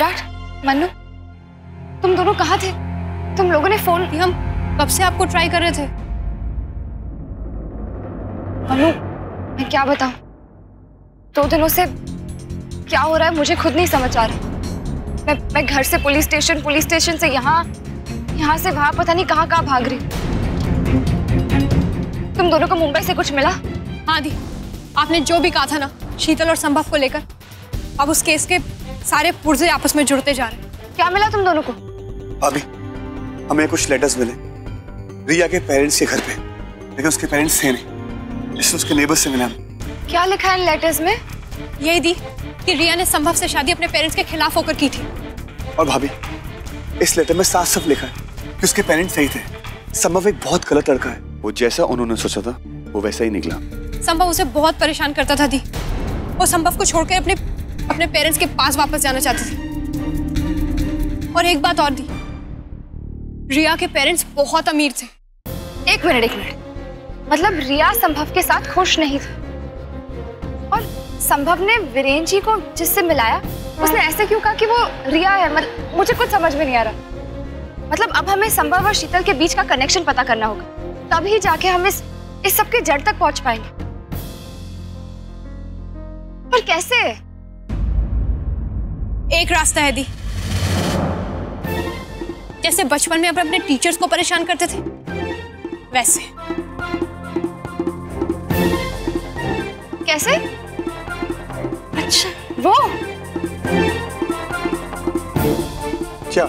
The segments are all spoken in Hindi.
विराट, मन्नू, तुम दोनों कहाँ थे? तुम लोगों ने फ़ोन, हम कब से आपको ट्राई कर रहे थे? मन्नू, मैं क्या बताऊँ? दो दिनों से क्या हो रहा है मुझे खुद नहीं समझ आ रहा। मैं मैं घर से पुलिस स्टेशन पुलिस स्टेशन से यहाँ यहाँ से वहाँ पता नहीं कहाँ कहाँ भाग रही तुम दोनों को मुंबई से कुछ मिला? हाँ दी, आपने जो भी कहा था ना, शीतल और संभव को लेकर, अब उस केस के सारे पुर्जे आपस में जुड़ते जा रहे हैं। क्या मिला तुम दोनों को? भाभी हमें कुछ लेटर्स मिले। रिया के पेरेंट्स के घर पे लेकिन उसके पेरेंट्स थे नहीं। इसलिए उसके नेबर्स से मिला हमें। क्या लिखा है इन लेटर्स में? यही दी कि रिया ने संभव से शादी अपने पेरेंट्स के खिलाफ होकर की थी। और भाभी इस लेटर में साफ़ साफ़ लिखा है कि उसके पेरेंट्स सही थे। संभव एक बहुत गलत लड़का है। वो जैसा उन्होंने सोचा था वो वैसा ही निकला। संभव उसे बहुत परेशान करता था दी। वो संभव को छोड़कर अपने अपने पेरेंट्स के पास वापस जाना चाहती थी। और एक बात और दी। रिया के पेरेंट्स बहुत अमीर थे। एक मिनट एक मिनट। मतलब रिया संभव के साथ खुश नहीं थी। और संभव ने वीरेन जी को जिससे मिलाया, उसने ऐसे क्यों कहा कि वो रिया है? मतलब मुझे कुछ समझ में नहीं आ रहा। मतलब अब हमें संभव और शीतल के बीच का कनेक्शन पता करना होगा। तभी जाके हम इस इस सब के जड़ तक पहुँच पाएँगे। पर कैसे? एक रास्ता है दी। जैसे बचपन में अपन अपने टीचर्स को परेशान करते थे वैसे। कैसे? अच्छा वो। क्या?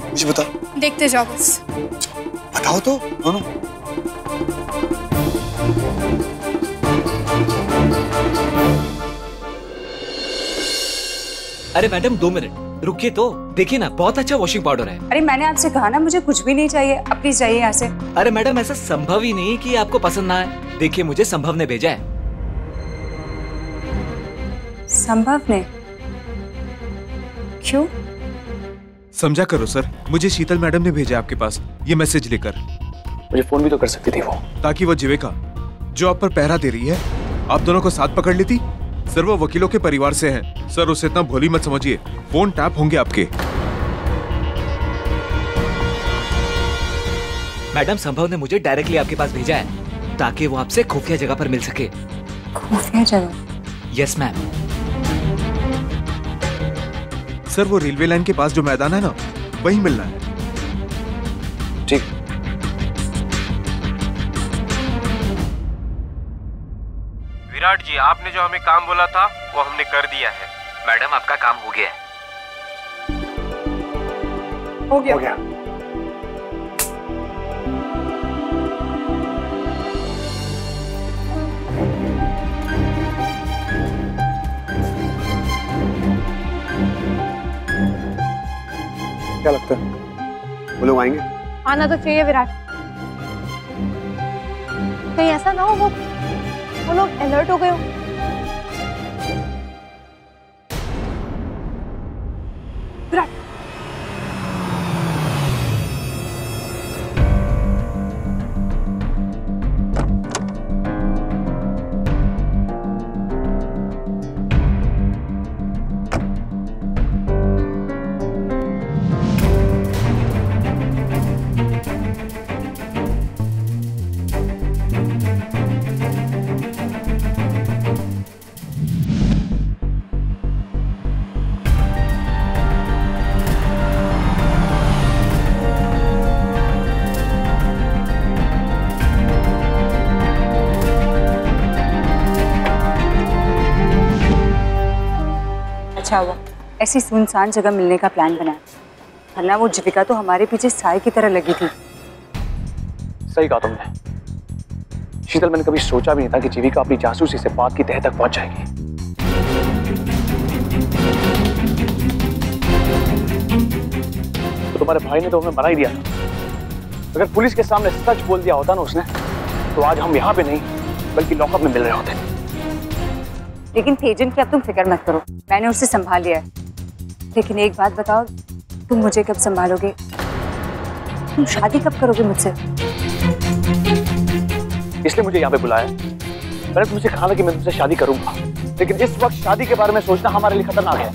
मुझे बता देखते जाओ बस। बताओ तो दोनों। अरे मैडम दो मिनट। रुकिए तो। देखिए ना बहुत अच्छा वॉशिंग पाउडर है। अरे मैंने आपसे कहा ना मुझे कुछ भी नहीं चाहिए। अब प्लीज़ जाइए यहाँ से। अरे मैडम ऐसा संभव ही नहीं कि आपको पसंद ना आए। देखिए मुझे संभव ने भेजा है। संभव ने? क्यों? समझा करो सर। मुझे शीतल मैडम ने भेजा आपके पास। ये मैसेज लेकर। मुझे फ़ोन भी तो कर सकती थी वो। ताकि वो जीविका जो आप पर पहरा दे रही है आप दोनों को साथ पकड़ लेती। सर वो वकीलों के परिवार से हैं। सर उसे इतना भोली मत समझिए। फ़ोन टैप होंगे आपके। मैडम संभव ने मुझे डायरेक्टली आपके पास भेजा है ताकि वो आपसे खुफिया जगह पर मिल सके। खुफिया जगह? यस मैम सर वो रेलवे लाइन के पास जो मैदान है ना वही मिलना है। विराट जी आपने जो हमें काम बोला था वो हमने कर दिया है। मैडम आपका काम हो गया है। हो गया। हो गया। क्या लगता है? वो लोग आएँगे? आना तो चाहिए विराट। कहीं ऐसा ना हो वो वो लोग अलर्ट हो गए हो? अच्छा हुआ। ऐसी सुनसान जगह मिलने का प्लान बनाया। वरना वो जीविका तो हमारे पीछे साय की तरह लगी थी। सही कहा तुमने। शीतल, मैंने कभी सोचा भी नहीं था कि जीविका अपनी जासूसी से बात की तह तक पहुँच जाएगी। तो तुम्हारे भाई ने तो हमें मना ही दिया था। अगर पुलिस के सामने सच बोल दिया होता ना उसने तो आज हम यहाँ पे नहीं, बल्कि लॉकअप में मिल रहे होते। लेकिन तेजन की अब तुम फ़िक्र मत करो। मैंने उसे संभाल लिया है। लेकिन एक बात बताओ तुम मुझे कब संभालोगे? तुम शादी कब करोगे मुझसे? इसलिए मुझे यहाँ पे बुलाया मैंने तुमसे कहा था कि मैं तुमसे शादी करूँगा। लेकिन इस वक्त शादी के बारे में सोचना हमारे लिए खतरनाक है।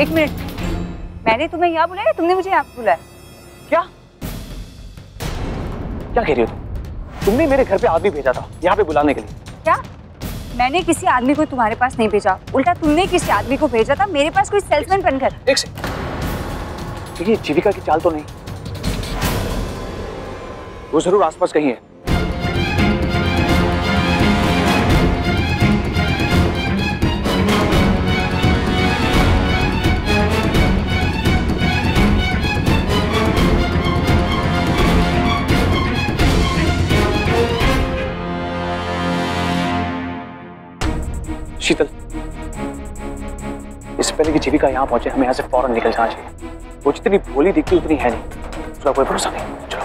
एक मिनट। मैंने तुम्हें यहाँ बुलाया तुमने मुझे यहाँ बुलाया? क्या? क्या कह रही हो तुम? तुमने मेरे घर पे आदमी भेजा था यहाँ पे बुलाने के लिए। क्या? मैंने किसी आदमी को तुम्हारे पास नहीं भेजा। उल्टा तुमने किसी आदमी को भेजा था मेरे पास कोई सेल्समैन बनकर। एक से ये जीविका की चाल तो नहीं। वो ज़रूर आसपास कहीं है। पहले कि जीविका यहाँ पहुँचे, हमें यहाँ से फ़ौरन निकल जाना चाहिए। वो जितनी भोली दिखती उतनी है नहीं। उसका कोई भरोसा नहीं।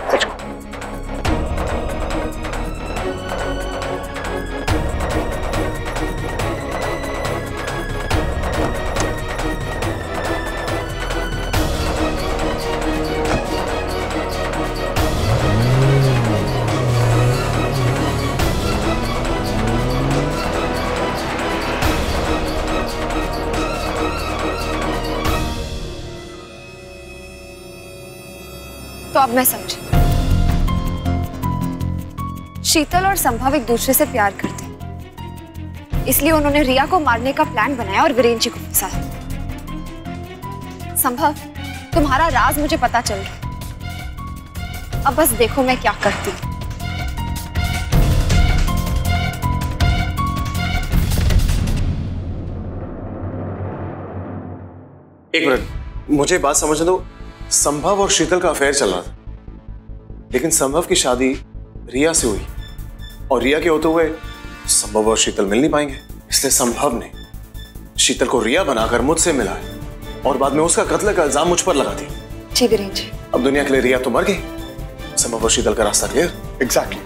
तो अब मैं समझी। शीतल और संभव एक दूसरे से प्यार करते इसलिए उन्होंने रिया को मारने का प्लान बनाया और वीरेन जी को फंसाया संभव, तुम्हारा राज मुझे पता चल गया। अब बस देखो मैं क्या करती एक मिनट, मुझे बात समझने दो। संभव और शीतल का अफेयर चल रहा था। लेकिन संभव की शादी रिया से हुई। और रिया के होते हुए संभव और शीतल मिल नहीं पाएँगे। इसलिए संभव ने शीतल को रिया बनाकर मुझसे मिलाया और बाद में उसका कत्ल का इल्ज़ाम मुझ पर लगा दिया। जी वीरेन जी। अब दुनिया के लिए रिया तो मर गई। संभव और शीतल का रास्ता क्लियर एग्जैक्टली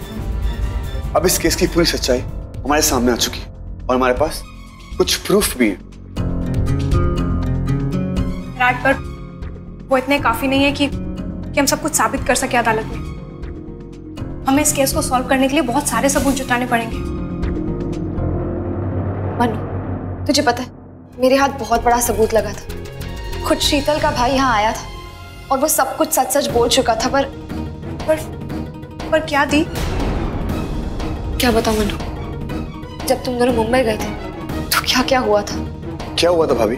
अब इस केस की पूरी सच्चाई हमारे सामने आ चुकी है। और हमारे पास कुछ प्रूफ भी है। पर वो इतने काफ़ी नहीं है कि कि हम सब कुछ साबित कर सके अदालत में। हमें इस केस को सॉल्व करने के लिए बहुत सारे सबूत जुटाने पड़ेंगे। मनु तुझे पता है मेरे हाथ बहुत बड़ा सबूत लगा था। खुद शीतल का भाई यहाँ आया था और वो सब कुछ सच सच बोल चुका था पर पर पर क्या दी? क्या बताऊँ मनु? जब तुम दोनों मुंबई गए थे तो क्या क्या हुआ था? क्या हुआ था भाभी?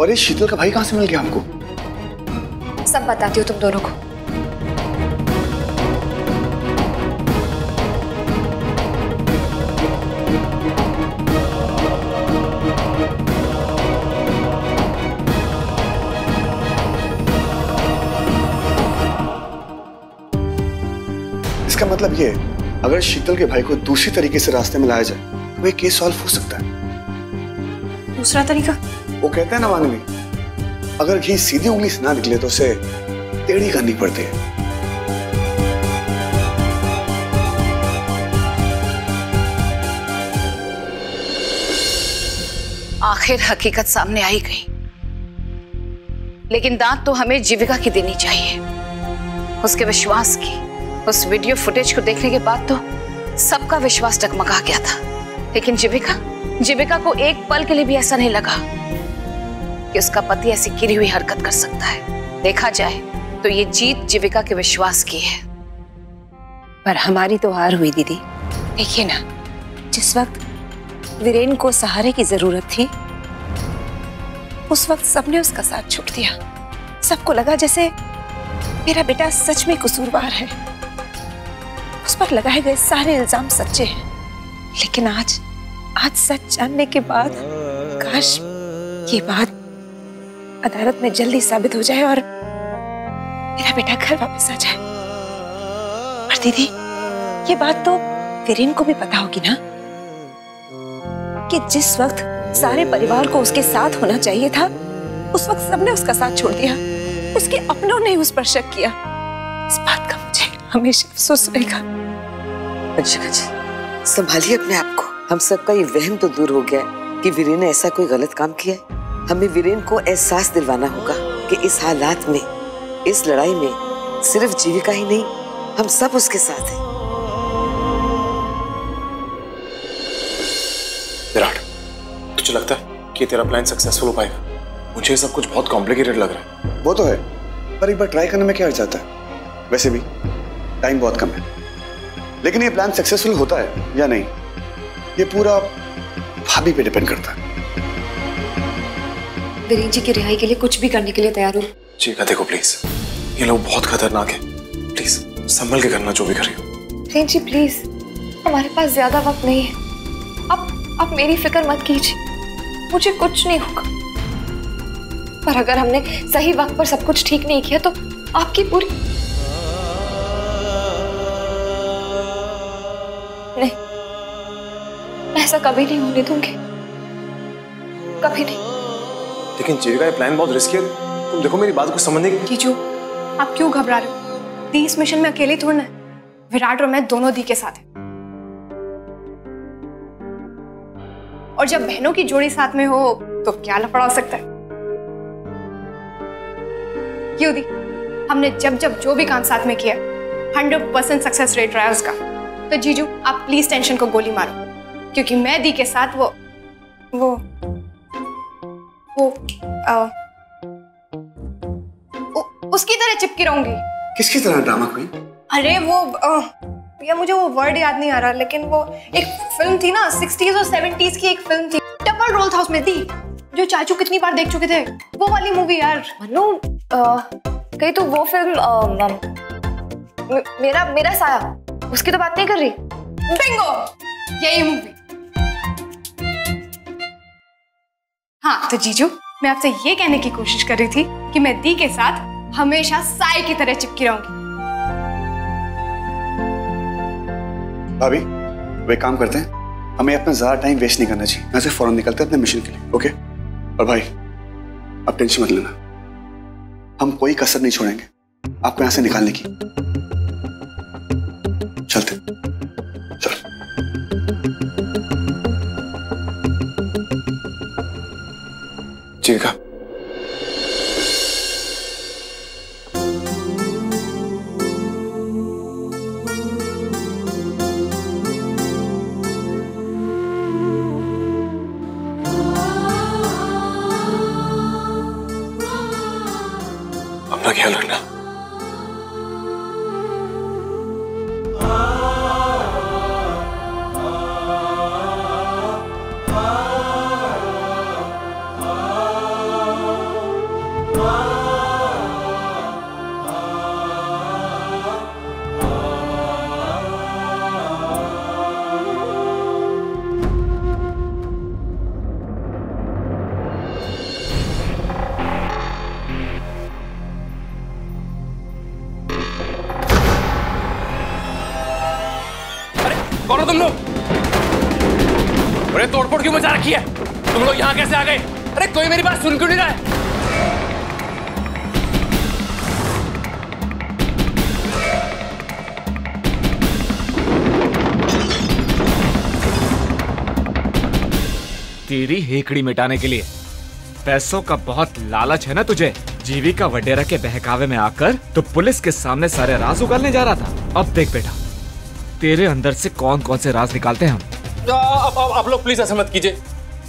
और ये शीतल का भाई कहाँ से मिल गया हमको सब बताती हूँ तुम दोनों को। इसका मतलब ये है अगर शीतल के भाई को दूसरी तरीके से रास्ते में लाया जाए तो ये केस सॉल्व हो सकता है। दूसरा तरीका? वो कहते हैं ना मानवी अगर घी सीधी उंगली से ना निकले तो उसे टेढ़ी करनी पड़ती है। आखिर हकीकत सामने आई गई लेकिन दांत तो हमें जीविका की देनी चाहिए। उसके विश्वास की, उस वीडियो फुटेज को देखने के बाद तो सबका विश्वास डगमगा गया था। लेकिन जीविका जीविका को एक पल के लिए भी ऐसा नहीं लगा। कि उसका पति ऐसी गिरी हुई हरकत कर सकता है। देखा जाए तो ये जीत जीविका के विश्वास की है। पर हमारी तो हार हुई दीदी। देखिए ना जिस वक्त वीरेन को सहारे की ज़रूरत थी उस वक्त सबने उसका साथ छूट दिया। सबको लगा जैसे मेरा बेटा सच में कसूरवार है। उस पर लगाए गए सारे इल्ज़ाम सच्चे हैं। लेकिन आज आज सच जानने के बाद काश ये बात अदालत में जल्दी साबित हो जाए और मेरा बेटा घर वापस आ जाए। पर दीदी, ये बात तो वीरेन को भी पता होगी ना? कि जिस वक्त सारे परिवार को उसके साथ होना चाहिए था, उस वक्त सबने उसका साथ छोड़ दिया। उसके अपनों ने उस पर शक किया। इस बात का मुझे हमेशा अफसोस रहेगा। अंशिका जी संभालिए अपने आप को। हम सबका ये वहम तो दूर हो गया कि वीरेन ने ऐसा कोई गलत काम किया है। हमें वीरेन को एहसास दिलवाना होगा कि इस हालात में इस लड़ाई में सिर्फ़ जीविका ही नहीं हम सब उसके साथ हैं। विराट तुझे लगता है कि तेरा प्लान सक्सेसफुल हो पाएगा? मुझे सब कुछ बहुत कॉम्प्लिकेटेड लग रहा है। वो तो है पर एक बार ट्राई करने में क्या अर्थ आता है? वैसे भी टाइम बहुत कम है। लेकिन ये प्लान सक्सेसफुल होता है या नहीं ये पूरा भाभी पे डिपेंड करता है। वीरेन जी की रिहाई के लिए कुछ भी करने के लिए तैयार हूँ। ठीक है देखो प्लीज़ ये लोग बहुत खतरनाक है। प्लीज़ संभल के करना जो भी कर। रही वीरेन जी प्लीज़ हमारे पास ज़्यादा वक्त नहीं है। अब अब मेरी फ़िक्र मत कीजिए। मुझे कुछ नहीं होगा। पर अगर हमने सही वक्त पर सब कुछ ठीक नहीं किया तो आपकी पूरी नहीं। मैं ऐसा कभी नहीं होने दूँगी। कभी नहीं। लेकिन जीविका ये प्लान बहुत रिस्की है। तुम देखो मेरी बात को समझने की जीजू, आप क्यों घबरा रहे हो? दी इस मिशन में अकेले थोड़ा है। विराट और मैं दोनों दी के साथ हैं। और जब बहनों की जोड़ी साथ में हो तो क्या लफड़ा हो सकता है? क्यों दी? हमने जब जब जो भी काम साथ में किया हंड्रेड परसेंट सक्सेस रेट रहा है उसका। तो जीजू, आप प्लीज़ टेंशन को गोली मारो। क्योंकि मैं दी के साथ वो वो वो आ, उ, उसकी तरह चिपकी रहूँगी। किसकी तरह ड्रामा क्वीन अरे वो आ, या मुझे वो वर्ड याद नहीं आ रहा लेकिन वो एक फ़िल्म थी ना सिक्सटीज और सेवेंटीज की एक फ़िल्म थी। डबल रोल था उसमें थी जो चाचू कितनी बार देख चुके थे। वो वाली मूवी यार मनु कहीं तो वो फ़िल्म अ, म- मेरा मेरा साया उसकी तो बात नहीं कर रही। बिंगो यही मूवी हाँ तो जीजू, मैं आपसे ये कहने की कोशिश कर रही थी कि मैं दी के साथ हमेशा साय की तरह चिपकी रहूँगी। भाभी, वो काम करते हैं। हमें अपना ज़्यादा टाइम वेस्ट नहीं करना चाहिए। यहाँ से फ़ौरन निकलते हैं अपने मिशन के लिए ओके और भाई अब टेंशन मत लेना। हम कोई कसर नहीं छोड़ेंगे। आपको यहाँ से निकालने की। जीविका कोई मेरी बात सुन क्यों नहीं रहा है? तेरी हेकड़ी मिटाने के लिए। पैसों का बहुत लालच है ना तुझे? जीविका वडेरा के बहकावे में आकर तो पुलिस के सामने सारे राज उगलने जा रहा था। अब देख बेटा तेरे अंदर से कौन कौन से राज निकालते हैं हम? आप, आप, आप लोग प्लीज़ ऐसा मत कीजिए।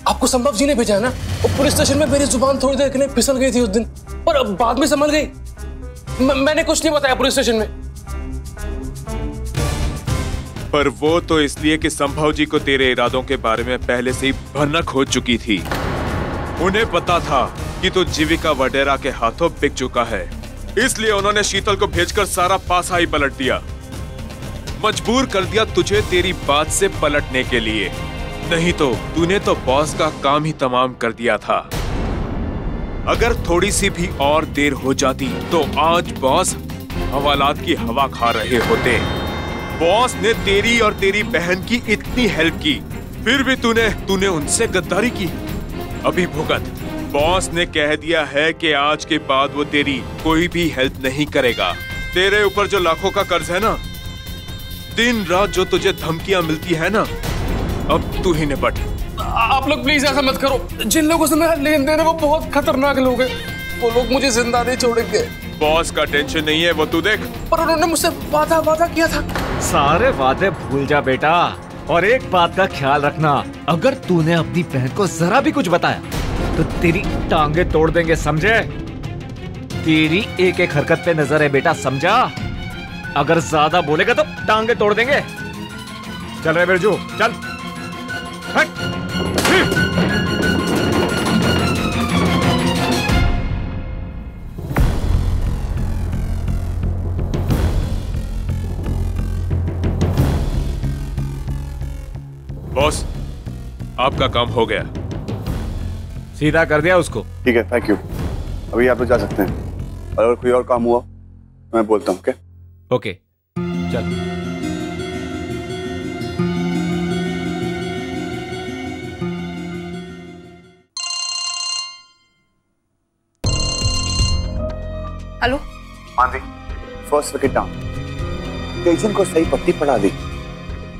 आपको संभव जी ने भेजा है ना? वो पुलिस स्टेशन में मेरी ज़ुबान थोड़ी देर के लिए फिसल गई थी उस दिन। पर अब बाद में संभल गई। मैंने कुछ नहीं बताया पुलिस स्टेशन में। पर वो तो इसलिए कि संभव जी को तेरे इरादों के बारे में पहले से ही भनक हो चुकी थी। उन्हें पता था कि तू जीविका वडेरा के हाथों बिक चुका है। इसलिए उन्होंने शीतल को भेजकर सारा पासा ही पलट दिया। मजबूर कर दिया तुझे तेरी बात से पलटने के लिए। नहीं तो तूने तो बॉस का काम ही तमाम कर दिया था। अगर थोड़ी सी भी और देर हो जाती तो आज बॉस हवालात की हवा खा रहे होते। बॉस ने तेरी और तेरी बहन की इतनी हेल्प की, फिर भी तूने तूने उनसे गद्दारी की। अभी भुगत बॉस ने कह दिया है कि आज के बाद वो तेरी कोई भी हेल्प नहीं करेगा। तेरे ऊपर जो लाखों का कर्ज है ना, दिन रात जो तुझे धमकियाँ मिलती है ना अब तू ही निपट। आप लोग प्लीज़ ऐसा मत करो। जिन लोगों से मेरा लेन देन है वो बहुत खतरनाक लोग हैं। वो लोग मुझे ज़िंदा नहीं छोड़ेंगे। बॉस का टेंशन नहीं है वो तू देख। पर उन्होंने मुझसे वादा वादा किया था। सारे वादे भूल जा बेटा और एक बात का ख्याल रखना। अगर तूने अपनी बहन को जरा भी कुछ बताया तो तेरी टांगे तोड़ देंगे समझे? तेरी एक एक हरकत पे नज़र है बेटा समझा? अगर ज़्यादा बोलेगा तो टांगे तोड़ देंगे। चल रहे बिरजू चल। बॉस आपका काम हो गया। सीधा कर दिया उसको। ठीक है थैंक यू अभी आप लोग जा सकते हैं। और अगर कोई और काम हुआ तो मैं बोलता हूँ ओके ओके चल। Manvi first wicket down Tejan को सही पट्टी पड़ा दी।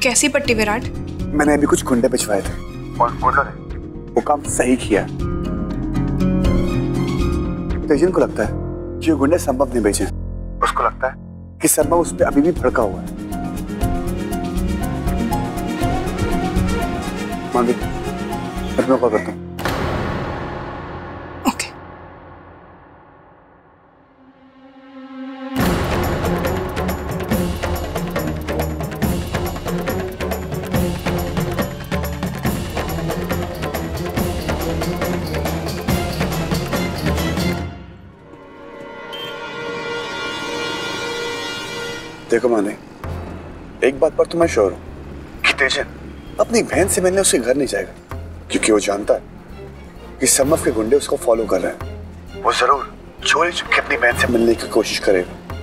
कैसी पट्टी विराट? मैंने अभी कुछ गुंडे भिजवाए थे। और गुंडों ने वो काम सही किया। तेजन को लगता है कि वो गुंडे संभव ने भेजे उसको लगता है? कि संभव उस पर अभी भी भड़का हुआ है। मानवी मैं कॉल करता हूँ। देखो माने, एक बात पर तो मैं श्योर हूँ कि तेजन अपनी बहन से मिलने उसके घर नहीं जाएगा, क्योंकि वो जानता है कि समफ के गुंडे उसको फॉलो कर रहे हैं। वो ज़रूर चोरी चुपके अपनी बहन से मिलने की कोशिश करेगा।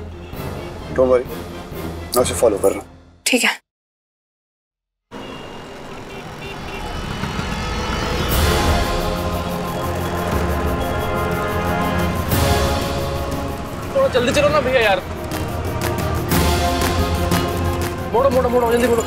डोंट वरी मैं उसे फॉलो कर रहा हूँ। ठीक है। जल्दी चलो ना भैया यार। मोड़ो मोड़ो मोड़ो जल्दी मोड़ो।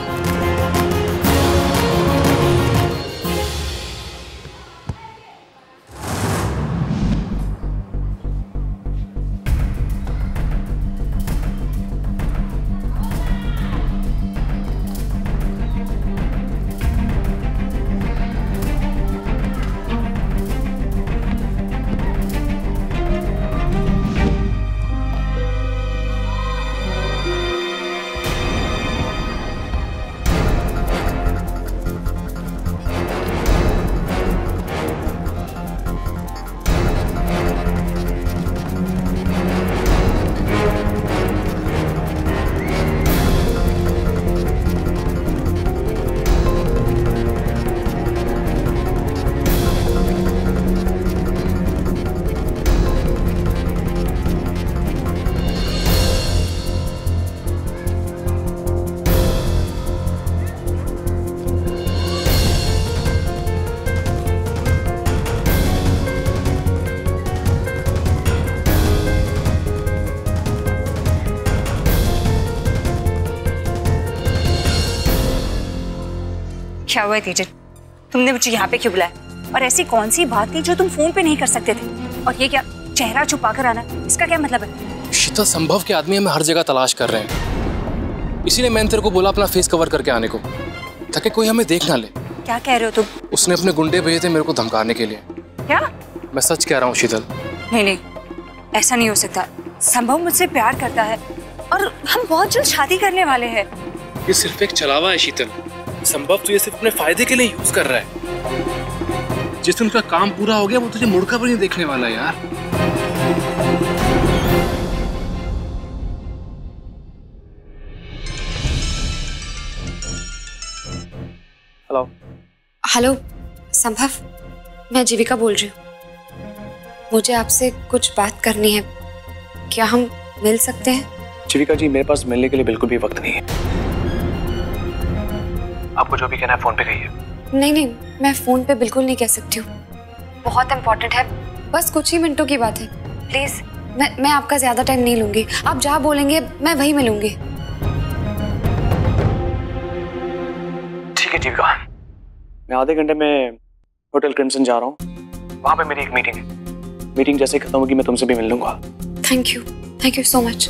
क्या हुआ है तुमने मुझे यहाँ पे क्यों बुलाया? और ऐसी कौन सी बात थी जो तुम फ़ोन पे नहीं कर सकते थे? और ये क्या चेहरा छुपा कर आना? इसका क्या मतलब है? शीतल संभव के आदमी हमें हर जगह तलाश कर रहे हैं। इसीलिए मैंने तेरे को बोला अपना फेस कवर करके आने को ताकि कोई हमें देख ना ले। क्या कह रहे हो तुम? उसने अपने गुंडे भेजे थे मेरे को धमकाने के लिए। क्या? मैं सच कह रहा हूँ शीतल। नहीं नहीं ऐसा नहीं हो सकता। संभव मुझसे प्यार करता है और हम बहुत जल्द शादी करने वाले हैं। ये सिर्फ़ एक चलावा है शीतल। संभव तो ये सिर्फ़ अपने फ़ायदे के लिए यूज़ कर रहा है। जिस दिन उसका काम पूरा हो गया वो तुझे मुड़कर भी नहीं देखने वाला यार। हेलो हेलो संभव? मैं जीविका बोल रही हूँ। मुझे आपसे कुछ बात करनी है। क्या हम मिल सकते हैं? जीविका जी मेरे पास मिलने के लिए बिल्कुल भी वक्त नहीं है। आपको जो भी कहना है फ़ोन पे कहिए। नहीं नहीं मैं फ़ोन पे बिल्कुल नहीं कह सकती हूँ। बहुत इम्पोर्टेंट है बस कुछ ही मिनटों की बात है। प्लीज़ मैं मैं आपका ज़्यादा टाइम नहीं लूँगी। आप जहाँ बोलेंगे मैं वहीं मिलूँगी। ठीक है जीविका। मैं आधे घंटे में होटल क्रिम्सन जा रहा हूँ। वहाँ पे मेरी एक मीटिंग है। मीटिंग जैसे खत्म होगी मैं तुमसे भी मिल लूँगा। Thank you thank you so much